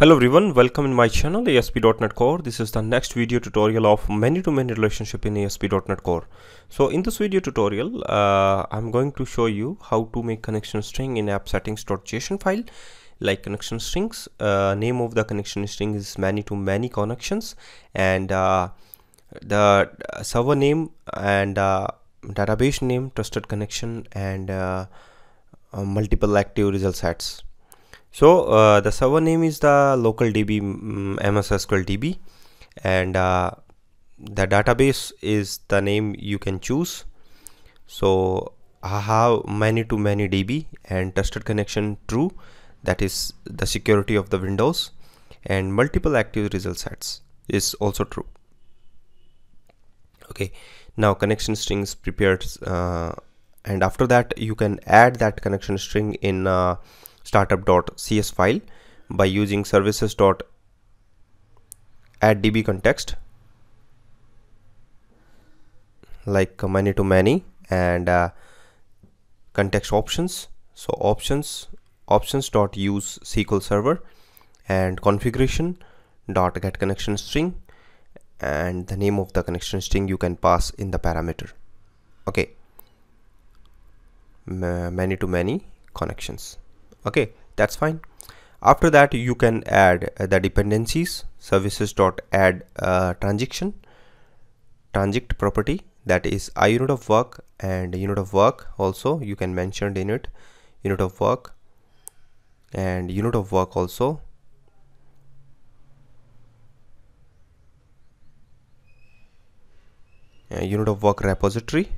Hello everyone, welcome in my channel ASP.NET Core. This is the next video tutorial of many-to-many relationship in ASP.NET Core. So in this video tutorial, uh, I'm going to show you how to make connection string in app settings.json file like connection strings. Uh, name of the connection string is many-to-many connections and uh, the server name and uh, database name, trusted connection and uh, uh, multiple active result sets so uh, the server name is the local db ms sql db and uh, the database is the name you can choose. So i have many to many db and trusted connection true. That is the security of the windows. And multiple active result sets is also true. Okay. Now connection strings prepared uh, and after that you can add that connection string in uh, startup.cs file by using services add db context like many to many and uh, context options. So options options dot use sql server and configuration dot get connection string and the name of the connection string you can pass in the parameter. Okay. Many to many connections okay that's fine. After that you can add uh, the dependencies services dot add uh, transaction transact property that is a unit of work and unit of work also you can mention in it unit of work and unit of work also. Uh, unit of work repository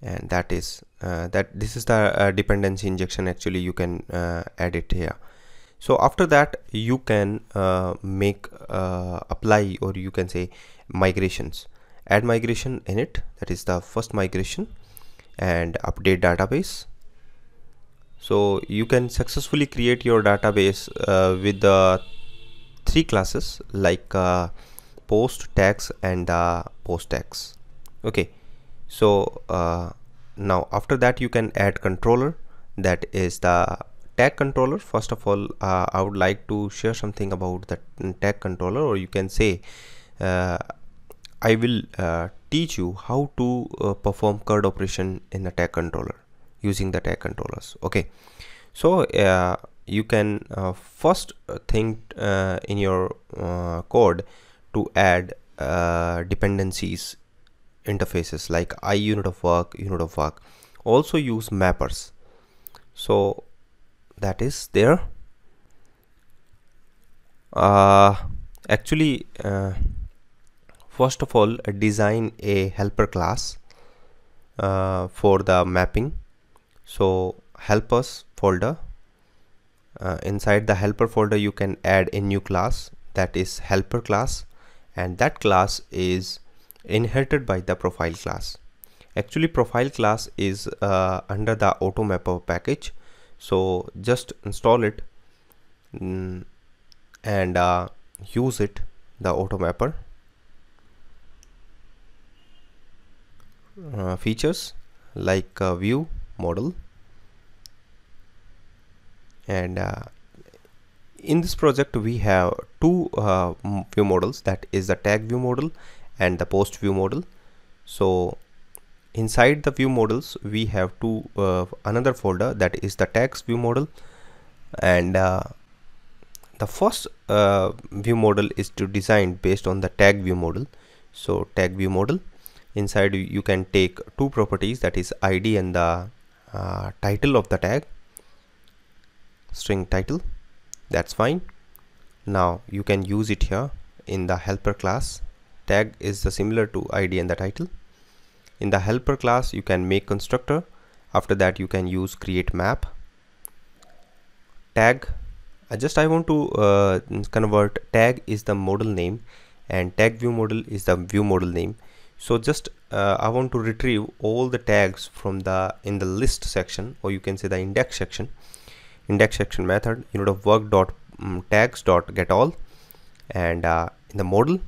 and that is that this is the uh, dependency injection actually you can uh, add it here. So after that you can uh, make uh, apply or you can say migrations. Add migration in it that is the first migration and update database. So you can successfully create your database uh, with the three classes like post tags and post tags okay. So uh, now after that you can add controller. That is the tag controller. First of all uh, I would like to share something about the tag controller or you can say uh, I will uh, teach you how to uh, perform CRUD operation in the tag controller using the tag controllers. Okay. So uh, you can first think in your code to add dependencies interfaces like i unit of work unit of work also use mappers. So that is there. Uh, actually uh, first of all design a helper class uh, for the mapping. So helpers folder uh, inside the helper folder you can add a new class that is helper class and that class is inherited by the profile class. Actually profile class is uh, under the automapper package. So just install it mm, and uh, use it the automapper. Uh, features like uh, view model. And uh, in this project we have two uh, view models. That is the tag view model and the post view model. So inside the view models we have two uh, another folder that is the tags view model. And uh, the first uh, view model is to design based on the tag view model. So tag view model. Inside you can take two properties that is id and the uh, title of the tag. String title. That's fine. Now you can use it here in the helper class tag is similar to id and the title. In the helper class you can make constructor. After that you can use create map. Tag. I just I want to uh, convert tag is the model name and tag view model is the view model name. So just uh, I want to retrieve all the tags from the in the list section or you can say the index section. Index section method unit of work dot um, tags dot get all and uh, in the model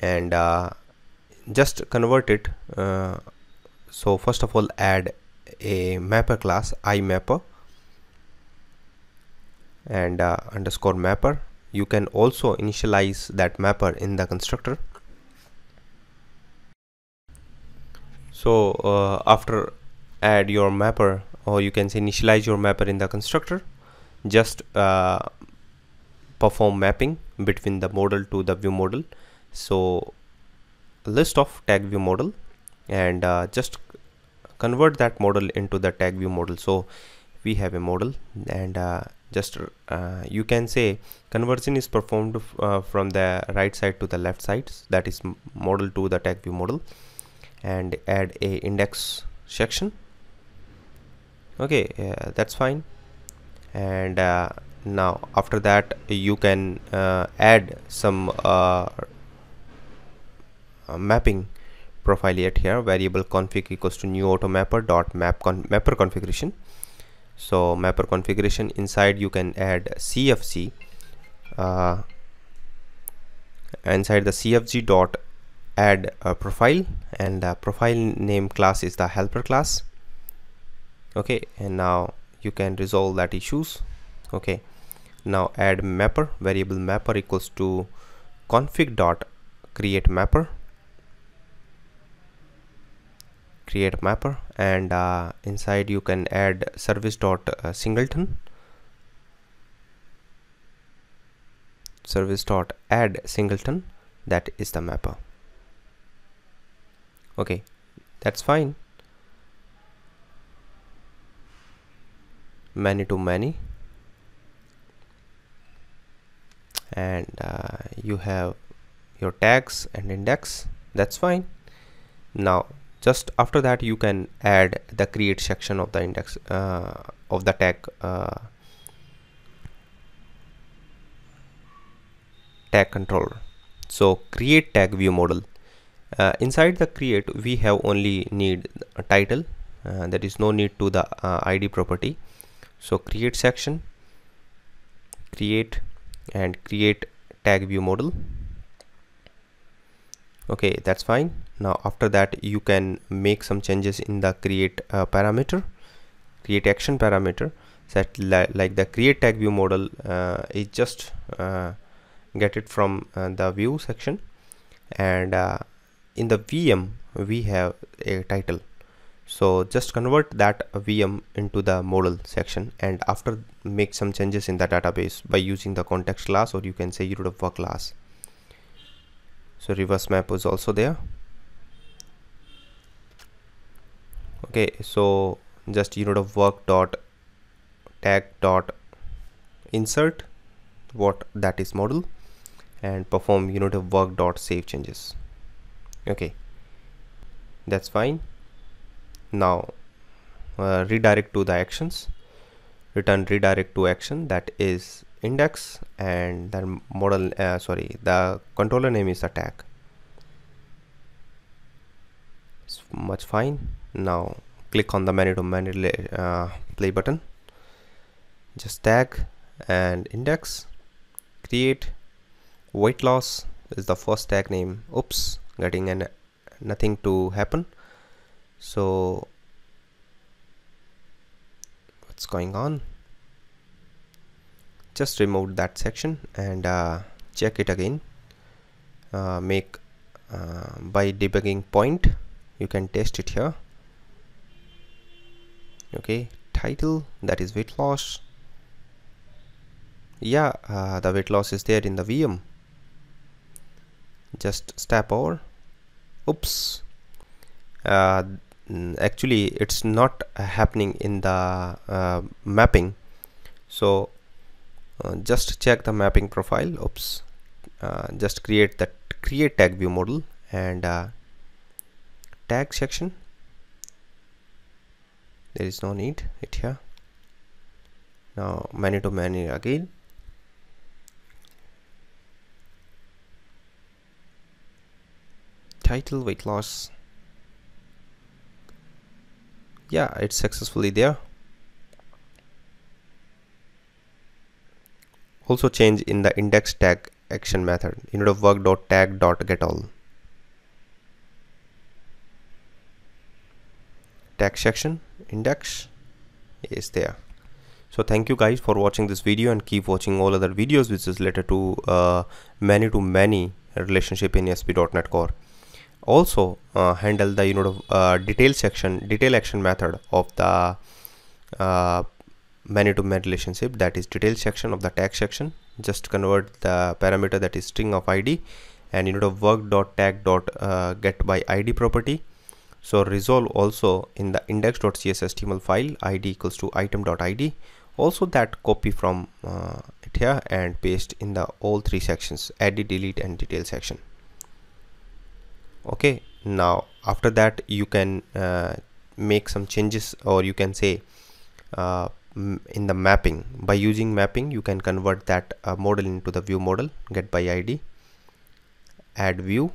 and uh, just convert it uh, so first of all add a mapper class imapper and uh, underscore mapper. You can also initialize that mapper in the constructor. So uh, after add your mapper or you can say initialize your mapper in the constructor just uh, perform mapping between the model to the view model so list of tag view model and uh, just convert that model into the tag view model. So we have a model and uh, just uh, you can say conversion is performed uh, from the right side to the left side. That is model to the tag view model and add a index section. Okay uh, that's fine. And uh, now after that you can uh, add some mapping profile yet here variable config equals to new auto mapper dot map con mapper configuration. So mapper configuration inside you can add cfg uh, inside the cfg dot add a profile and the profile name class is the helper class. Okay and now you can resolve that issues. Okay now add mapper variable mapper equals to config dot create mapper create mapper and uh, inside you can add service dot uh, singleton. service dot add singleton that is the mapper. Okay that's fine. Many to many. And uh, you have your tags and index that's fine. Now just after that you can add the create section of the index uh, of the tag uh, tag controller. So create tag view model. Uh, inside the create we have only need a title. Uh, there is no need to the uh, id property. So create section create and create tag view model. Okay that's fine now after that you can make some changes in the create uh, parameter create action parameter. Set li like the create tag view model uh, is just uh, get it from uh, the view section. And uh, in the VM we have a title. So just convert that VM into the model section and after make some changes in the database by using the context class or you can say unit of work class. So reverse map is also there okay so just you unit of work dot tag dot insert what that is model and perform you unit of work dot save changes. Okay that's fine. Now uh, redirect to the actions. Return redirect to action that is index and then model uh, sorry the controller name is attack. It's much fine now click on the menu to manually uh, play button. Just tag and index. Create. Weight loss is the first tag name. Oops getting an nothing to happen. So what's going on? Just remove that section and uh, check it again. Uh, make uh, by debugging point. You can test it here okay title that is weight loss. Yeah uh, the weight loss is there in the VM just step over. Oops. Uh, actually it's not happening in the uh, mapping. So uh, just check the mapping profile. Oops. Uh, just create that create tag view model and uh, tag section there is no need. It here. Now many to many again. Title weight loss. Yeah it's successfully there. Also change in the index tag action method. Unit of work dot tag dot get all tag section index is there. So thank you guys for watching this video and keep watching all other videos which is related to uh, many to many relationship in ASP.NET Core. Also uh, handle the you know uh, detail section detail action method of the uh, many to many relationship that is detail section of the tag section. Just convert the parameter that is string of id and you know work dot tag dot uh, get by id property so resolve also in the index.cshtml file id equals to item.id also that copy from uh, it here and paste in the all three sections edit delete and detail section. Okay now after that you can uh, make some changes or you can say uh, in the mapping. By using mapping you can convert that uh, model into the view model get by id add view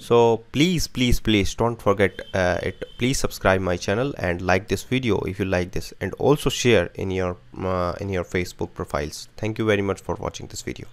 so please please please don't forget uh, it. Please subscribe my channel and like this video if you like this. And also share in your uh, in your facebook profiles. Thank you very much for watching this video